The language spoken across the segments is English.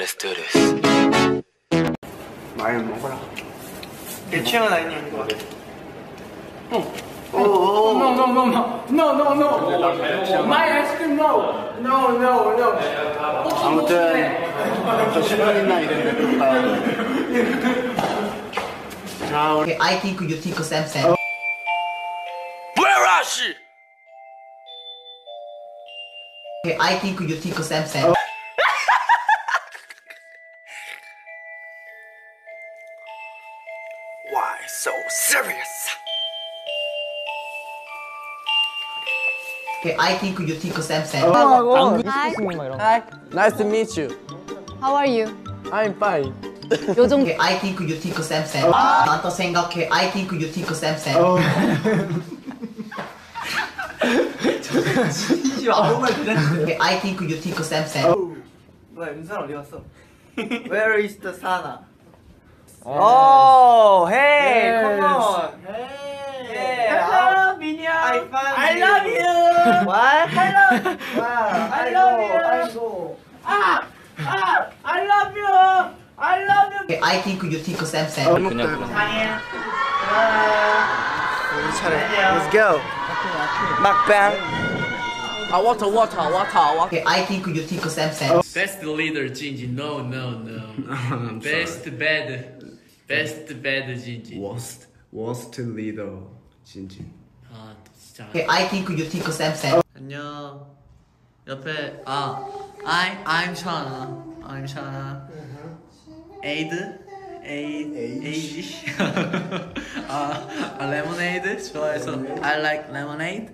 Let's do this. 많이 먹어라. 내 취향은 아니냐 이거. No, no, no, no, no, no, no. My ice cream, no, no, no, no. 아무튼 저 신혼이나 이랬는데 자 우리 Okay, I think you think Samsung. Where are she? Okay, I think you think Samsung. Why serious. Okay, I think you think Samsung. Oh. Hi. Nice to meet you. How are you? I'm fine. okay, I think you think Samsung. Oh. 생각해. I think you think Samsung. Oh. 진심 아무 말 그랬는데. Okay, I think you think Samson. 나 어디 갔어? Where is the Sanha? Oh, hey, yes. come on. Hey. Yeah. Hello, Binyam. I, I love you. What? Hello. Wow. I, I love go, you. I go. Ah, ah, I love you. I love you. Okay, I think you think Samsung. Oh, 그냥 그냥. 아니야. Let's go. Macbeth. I want water, water, water. Okay, I think you think Samsung. Best leader, Jinjin. No, no, no. Best bad. bad. Best bad Jinji. worst worst leader 진진. 아, 진짜. Okay, I think you think Samsung. 안녕. 옆에 아, I I'm Shana. I'm Shana. Aid. Aid. Aid. 아, 아, lemonade 좋아해서 I like lemonade.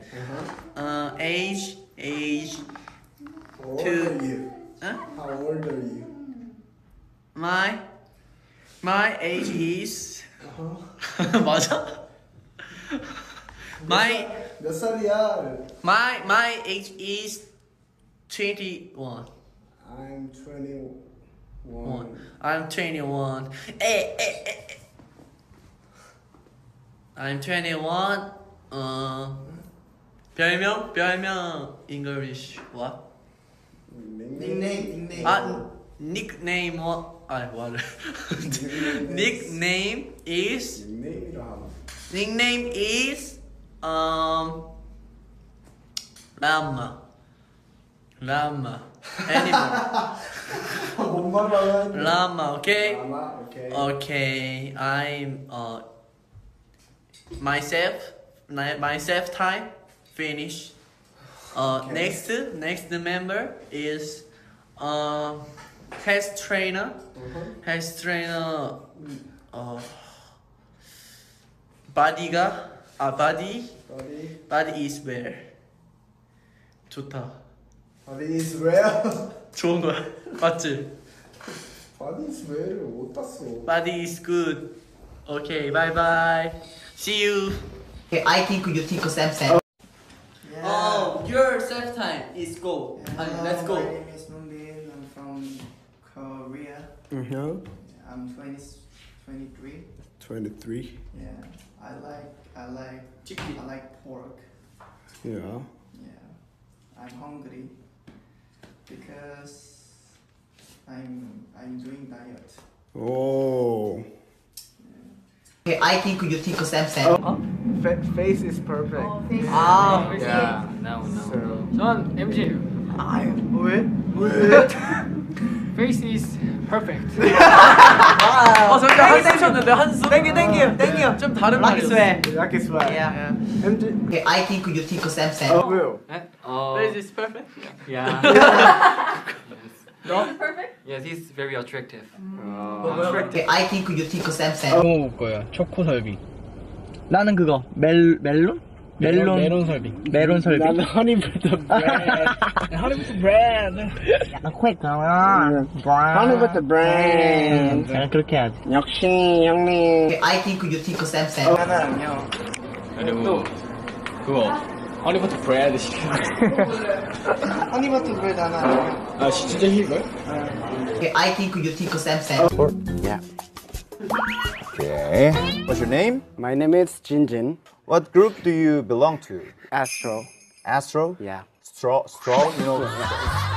어, age, age. Two. 어? How old are you? My my age is 맞아? My 몇 살이야? my my age is 21. I'm 21. One. I'm 21. Eh, eh, eh, eh. I'm 21. 어 별명 별명 English what? 닉네임, 닉네임. 아 nickname what? I what? nickname is. Nickname is um. Llama. Llama. Animal. llama. Okay. Llama. Okay. Okay. I'm uh. Myself. Myself time. Finish. Uh. Okay. Next. Next member is. Um. Uh, Health trainer. Mm-hmm. Health trainer. 어, body가 아 body. Body. Body is well. 좋다. Body is well. 좋은 거야. 맞지? Body is well을 못 땄어. Body is good. Okay, bye bye. See you. Okay, I think you think Sam Sam. Yeah. Oh, your self time is go. Yeah. Hi, let's go. My name is Moonbin. I'm from Korea. Mm-hmm. I'm 20, 23. 23. Yeah, I like I like chicken. I like pork. Yeah. Yeah, I'm hungry because I'm I'm doing diet. Oh. Okay, I think you think Samson. Oh. Fa face is perfect. Oh, face ah, perfect. yeah. No, no. So, so MJ. I'm. What? What? Face is perfect. 어, 저기 한숨 쉬었는데 한숨. 땡큐 땡큐 땡큐. 좀 다른 Lucky 말이었어. sweat. Lucky sweat. Yeah. MG. Okay, I think you think Samsung. 어 왜요? Oh, Face is perfect. yeah. perfect? Yes, he's very attractive. Okay, I think you think Samsung. 뭐 먹을 거야? 초코 설비. 나는 그거 멜 멜론? 멜론 메론 설비. 메론 설비. 나는 허니버터 브랜드. 허니부터 브랜드. 허니버터 브랜드. 그냥 그렇게 해야지. 역시 형님. Okay, I think you think Samsung. 안녕. 그리고 그거 허니버터 브랜드 시켜. 허니버터 브레드 하나. 아 진짜 힐걸? Okay, I think you think Samsung. Yeah. Okay. What's your name? My name is Jinjin. What group do you belong to? Astro. Astro? Yeah. Straw? Straw? You know?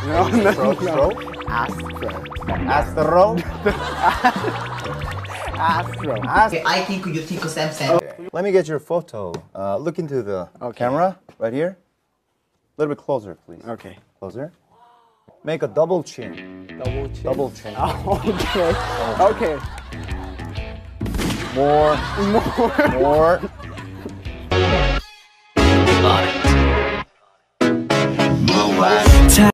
No, no, straw? no. straw? Astro. Astro. Astro. Okay, I think you think Sam Sam. Let me get your photo. Uh, look into the Okay. camera right here. A little bit closer, please. Okay. Closer. Make a double chin. Double chin. Double chin. Okay. Okay. More. More. More body. Blue eyes.